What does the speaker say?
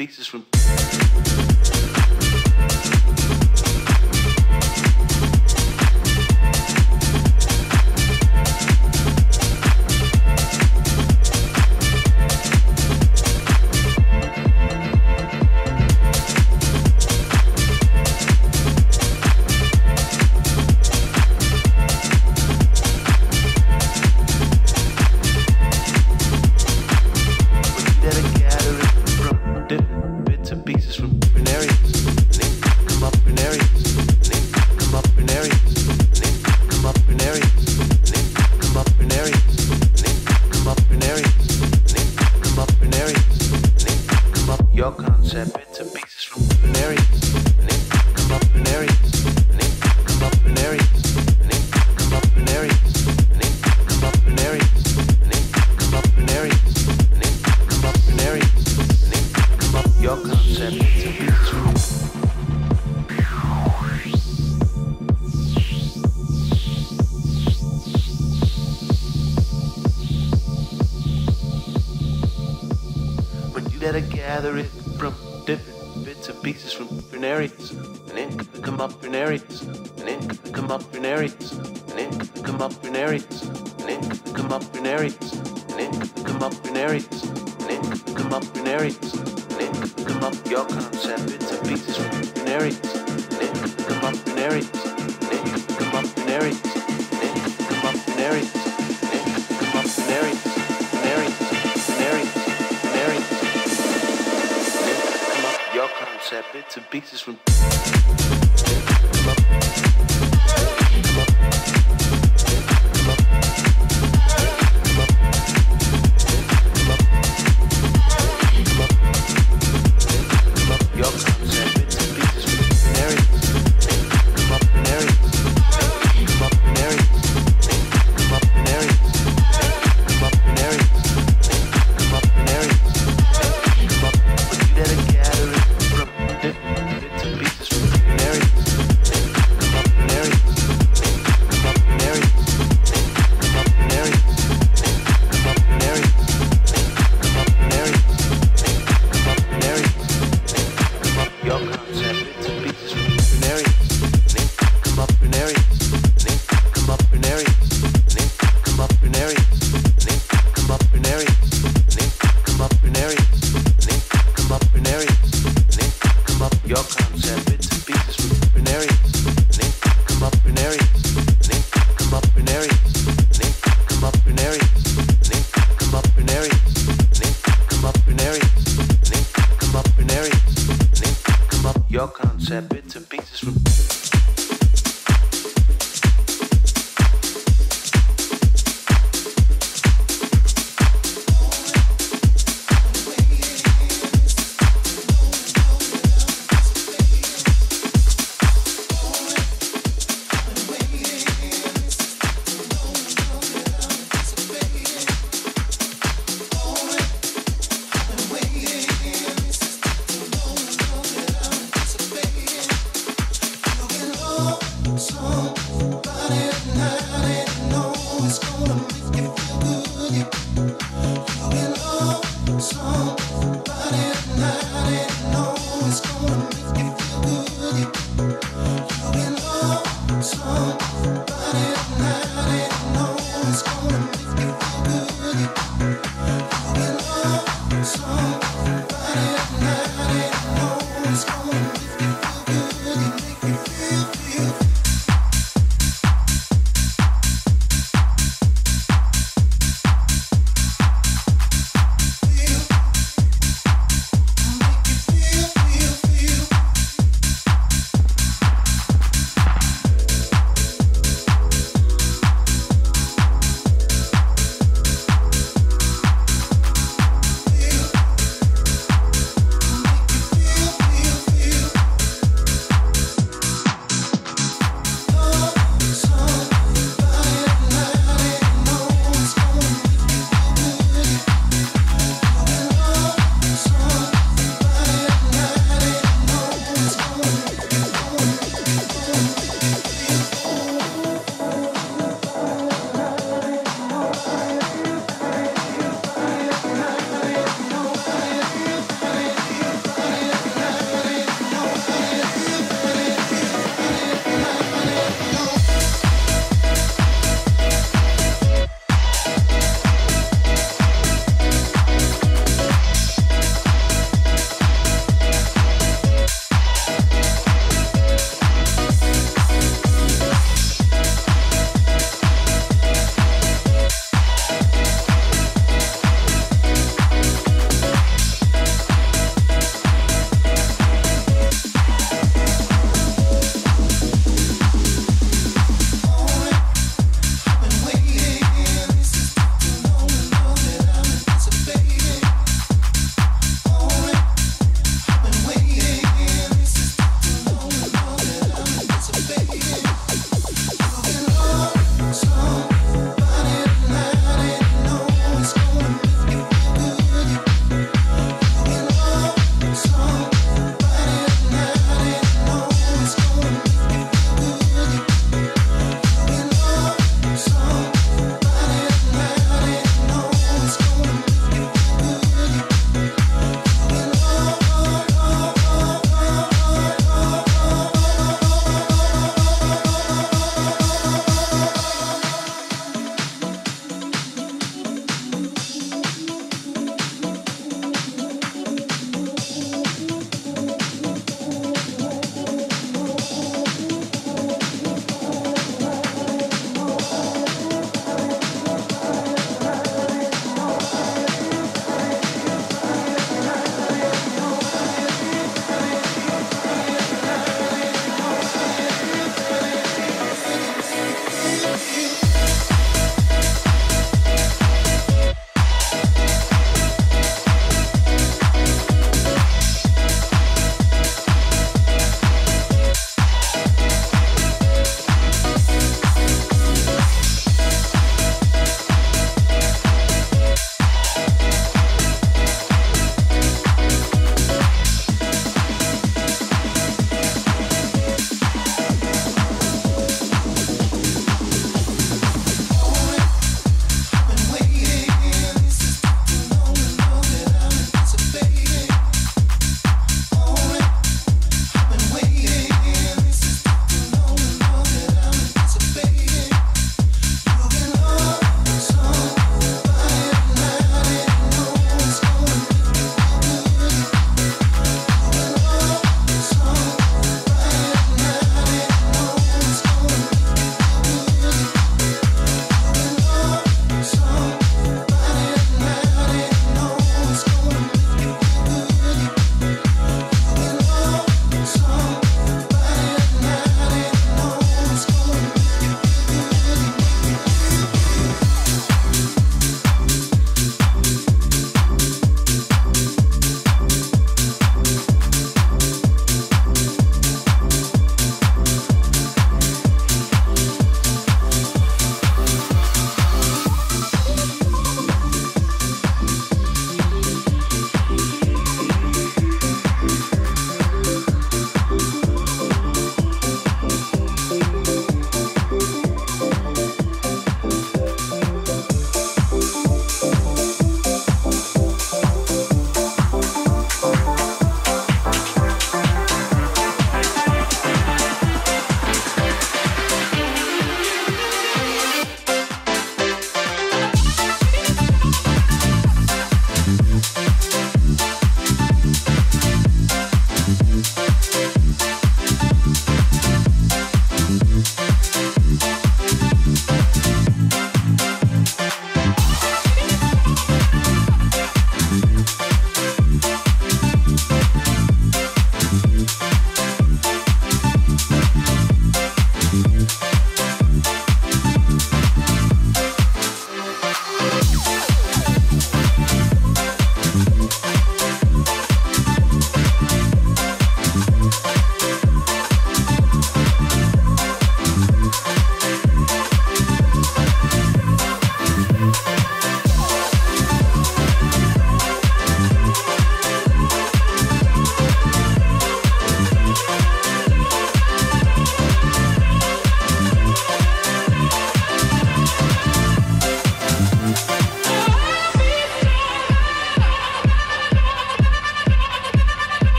pieces from that I gather it from different bits and pieces from different areas. And then come up in areas. And then come up in areas. And then come up in areas. And then come up in areas. And then come up in areas. And then come up in areas. And then come up your concept bits and pieces from different areas. And then come up in areas. And then come up in areas. And then come up in areas. Bits and pieces from